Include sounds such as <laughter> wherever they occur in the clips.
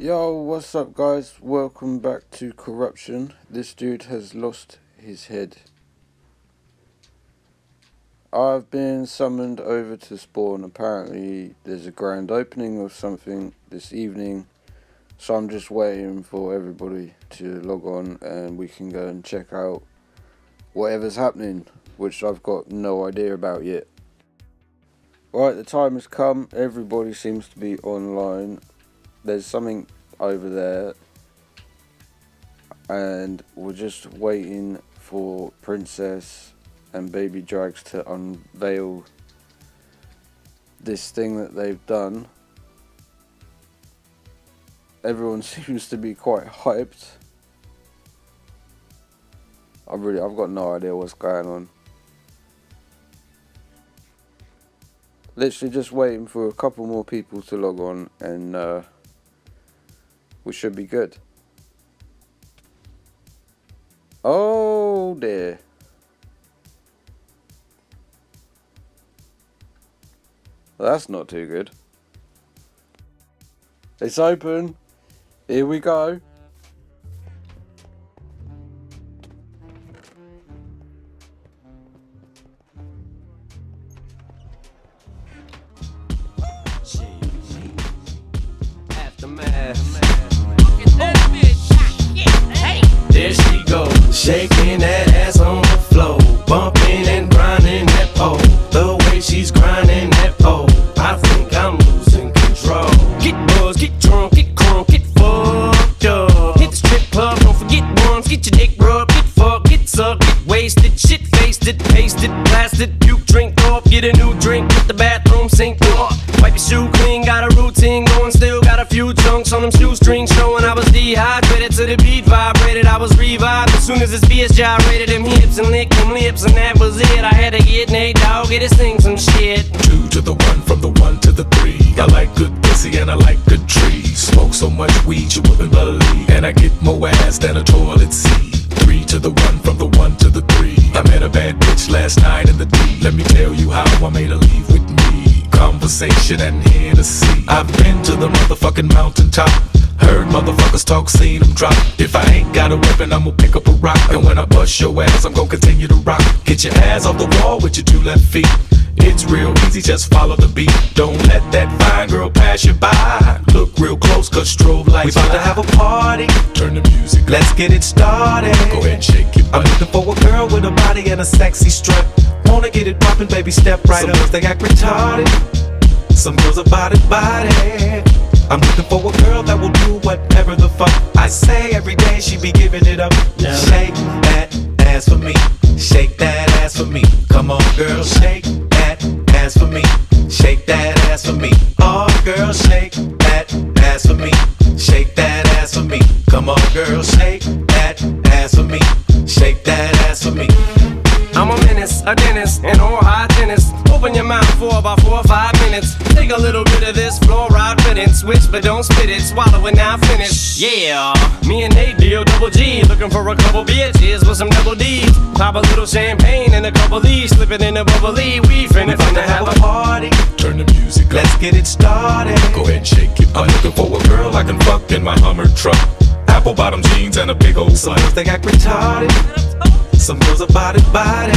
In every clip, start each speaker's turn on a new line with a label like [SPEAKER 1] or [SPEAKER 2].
[SPEAKER 1] Yo, what's up, guys? Welcome back to Corruption. This dude has lost his head. I've been summoned over to spawn. Apparently, there's a grand opening of something this evening. So I'm just waiting for everybody to log on and we can go and check out whatever's happening, which I've got no idea about yet. Right, the time has come. Everybody seems to be online there's something over there. And we're just waiting for princess and baby drags to unveil this thing that they've done. Everyone <laughs> seems to be quite hyped. I really I've got no idea what's going on. Literally just waiting for a couple more people to log on and uh, we should be good. Oh dear. That's not too good. It's open. Here we go.
[SPEAKER 2] Shaking that ass on blasted, puke, drink up, get a new drink, get the bathroom sink up. Wipe your shoe clean, got a routine going, still got a few chunks on them shoestrings showing I was dehydrated to the beat vibrated. I was revived as soon as this BS gyrated them hips and licked them lips, and that was it. I had to get Nate Dogg, get his thing some shit.
[SPEAKER 3] Two to the one, from the one to the three. I like good pussy and I like good trees. Smoke so much weed you wouldn't believe. And I get more ass than a toilet seat. Three to the one, from the one to the three. I met a bad bitch last night in the D. Let me tell you how I made her leave with me. Conversation and Hennessy. I've been to the motherfucking mountaintop. Heard motherfuckers talk, seen them drop. If I ain't got a weapon, I'ma pick up a rock. And when I bust your ass, I'm gonna continue to rock. Get your ass off the wall with your two left feet. It's real easy, just follow the beat. Don't let that fine girl pass you by. Look real close, cause strobe lights.
[SPEAKER 2] We about to have a party,
[SPEAKER 3] Turn the music. Up.
[SPEAKER 2] let's get it started.
[SPEAKER 3] Go ahead and shake it.
[SPEAKER 2] I'm looking for a girl with a body and a sexy strut. Wanna get it poppin', baby, step right
[SPEAKER 3] Some
[SPEAKER 2] up. Some girls they act retarded. Some girls are body body. I'm looking for a girl that will do whatever the fuck I say every day. She be giving it up. Shake that ass for me. Shake that ass for me. Come on, girl, shake that ass for me. Shake that ass for me. Oh, girl, shake that ass for me. Shake that ass for me. Come on, girl, shake that ass for me. Shake that ass for me. I'm a menace, a dentist, and all high tennis. Open your mouth for about four or five minutes. Take a little bit of this fluoride riddance. Switch, but don't spit it. Swallow it now, finish. Yeah, me and Nate deal double G. Looking for a couple bitches with some double D's. Pop a little champagne and a couple D's. Slip it in a bubbly. We finna, finna have a party.
[SPEAKER 3] Turn the music up.
[SPEAKER 2] Let's get it started.
[SPEAKER 3] Go ahead and shake it. I'm looking for a girl I can fuck in my Hummer truck. Apple bottom jeans and a big old
[SPEAKER 2] Some
[SPEAKER 3] slut.
[SPEAKER 2] girls they act retarded. Some girls are body body.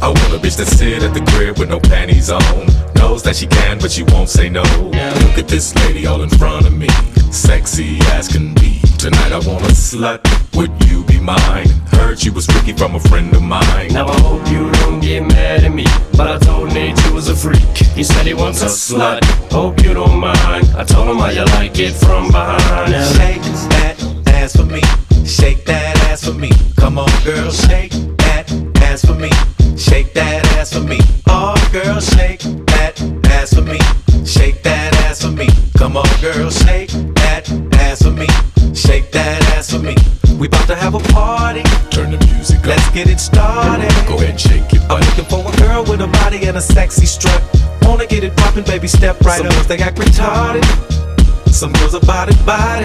[SPEAKER 3] I want a bitch that sit at the crib with no panties on. Knows that she can, but she won't say no. Look at this lady all in front of me. Sexy as can be. Tonight I want a slut. Would you be mine? Heard she was freaky from a friend of mine.
[SPEAKER 2] Now I hope you don't get mad at me, but I told Nate you was a freak. He said he wants a slut. Hope you don't mind. I told him how you like it from behind. Now Shake that ass for me. Shake that ass for me. Come on, girl, shake that ass for me. Shake a sexy strut. Wanna get it poppin', baby, step right
[SPEAKER 3] Some
[SPEAKER 2] up.
[SPEAKER 3] girls,
[SPEAKER 2] they act retarded. Some girls are body body.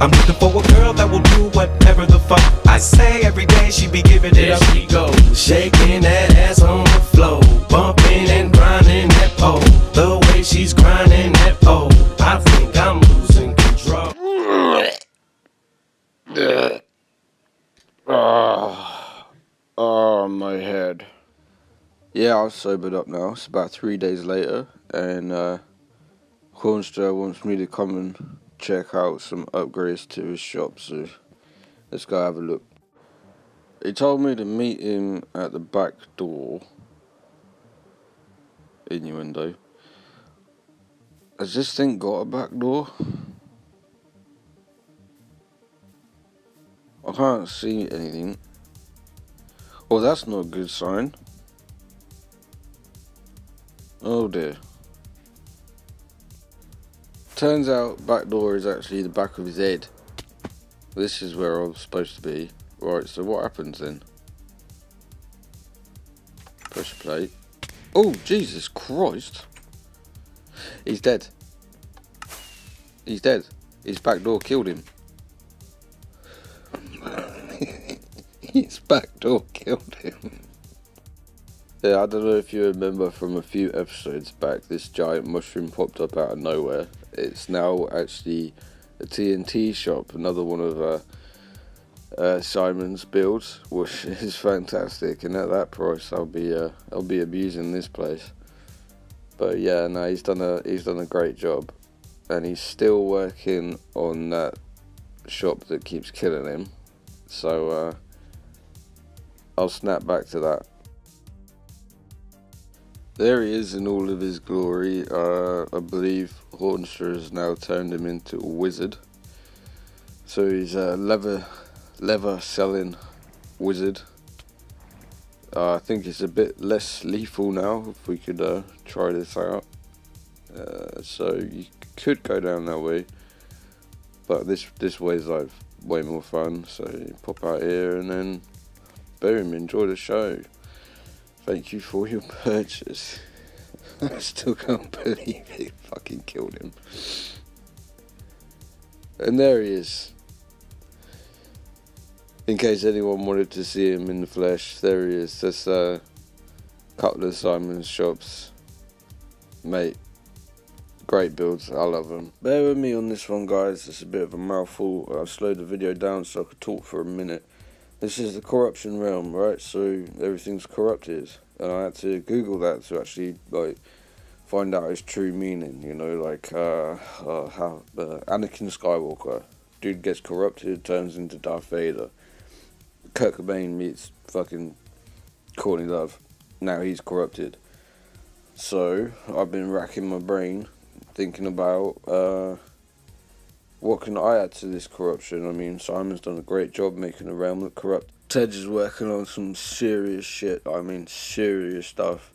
[SPEAKER 2] I'm looking for a girl that will do whatever the fuck I say every day. She be giving it
[SPEAKER 4] There
[SPEAKER 2] up.
[SPEAKER 4] she goes, shaking that ass on the floor, bumping and grinding that pole. The way she's
[SPEAKER 1] yeah, I've sobered up now. It's about three days later, and uh, wants me to come and check out some upgrades to his shop, so let's go have a look. He told me to meet him at the back door. Innuendo. Has this thing got a back door? I can't see anything. Oh, that's not a good sign. Oh dear. Turns out back door is actually the back of his head. This is where I'm supposed to be. Right, so what happens then? Pressure plate. Oh, Jesus Christ. He's dead. He's dead. His back door killed him. <laughs> His back door killed him. Yeah, I don't know if you remember from a few episodes back, this giant mushroom popped up out of nowhere. It's now actually a TNT shop, another one of uh, uh, Simon's builds, which <laughs> is fantastic. And at that price, I'll be uh, I'll be abusing this place. But yeah, no, he's done a he's done a great job, and he's still working on that shop that keeps killing him. So uh, I'll snap back to that. There he is in all of his glory. Uh, I believe Hornstra has now turned him into a wizard. So he's a leather, leather selling wizard. Uh, I think it's a bit less lethal now. If we could uh, try this out, uh, so you could go down that way, but this this way is like way more fun. So pop out here and then, boom, enjoy the show. Thank you for your purchase. <laughs> I still can't <laughs> believe it fucking killed him. And there he is. In case anyone wanted to see him in the flesh, there he is. That's couple of Simon's shops. Mate, great builds. I love them. Bear with me on this one, guys. It's a bit of a mouthful. I slowed the video down so I could talk for a minute. This is the corruption realm, right? So everything's corrupted, and I had to Google that to actually like find out its true meaning. You know, like uh, uh, how uh, Anakin Skywalker, dude gets corrupted, turns into Darth Vader. Kurt Cobain meets fucking Courtney Love. Now he's corrupted. So I've been racking my brain, thinking about. Uh, what can I add to this corruption? I mean, Simon's done a great job making the realm look corrupt. Tej is working on some serious shit. I mean, serious stuff.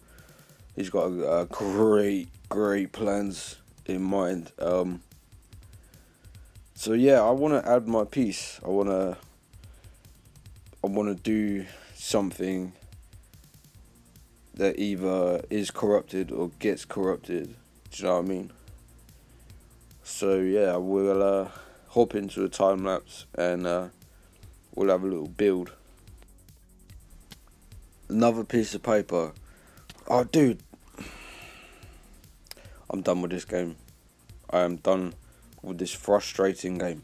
[SPEAKER 1] He's got a, a great, great plans in mind. Um, so yeah, I want to add my piece. I want to. I want to do something that either is corrupted or gets corrupted. Do you know what I mean? So yeah, we'll uh, hop into a time lapse and uh, we'll have a little build. Another piece of paper. Oh, dude, I'm done with this game. I am done with this frustrating game.